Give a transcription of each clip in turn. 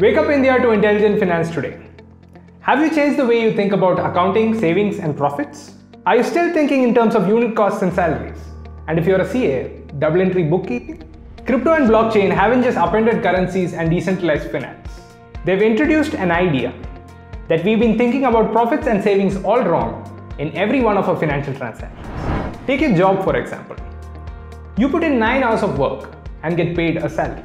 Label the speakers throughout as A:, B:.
A: Wake up India to intelligent finance today. Have you changed the way you think about accounting, savings, and profits? Are you still thinking in terms of unit costs and salaries? And if you're a CA, double entry bookkeeping? Crypto and blockchain haven't just upended currencies and decentralized finance. They've introduced an idea that we've been thinking about profits and savings all wrong in every one of our financial transactions. Take a job, for example. You put in 9 hours of work and get paid a salary.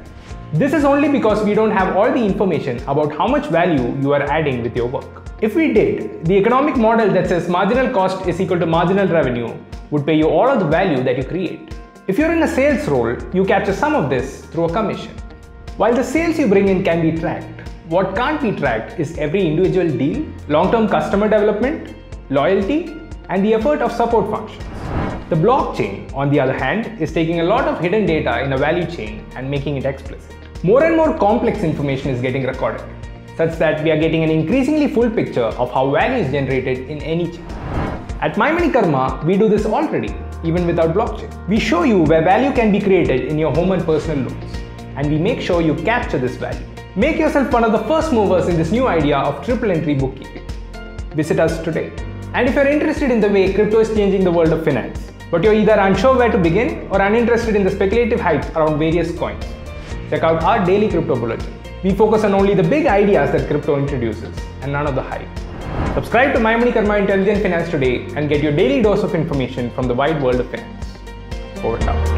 A: This is only because we don't have all the information about how much value you are adding with your work. If we did, the economic model that says marginal cost is equal to marginal revenue would pay you all of the value that you create. If you're in a sales role, you capture some of this through a commission. While the sales you bring in can be tracked, what can't be tracked is every individual deal, long-term customer development, loyalty, and the effort of support functions. The blockchain, on the other hand, is taking a lot of hidden data in a value chain and making it explicit. More and more complex information is getting recorded, such that we are getting an increasingly full picture of how value is generated in any chain. At My Karma, we do this already, even without blockchain. We show you where value can be created in your home and personal loans, and we make sure you capture this value. Make yourself one of the first movers in this new idea of triple entry bookkeeping. Visit us today. And if you're interested in the way crypto is changing the world of finance, but you're either unsure where to begin or uninterested in the speculative hype around various coins, check out our daily crypto bulletin. We focus on only the big ideas that crypto introduces and none of the hype. Subscribe to My Money Karma Intelligent Finance today and get your daily dose of information from the wide world of finance. Over and out.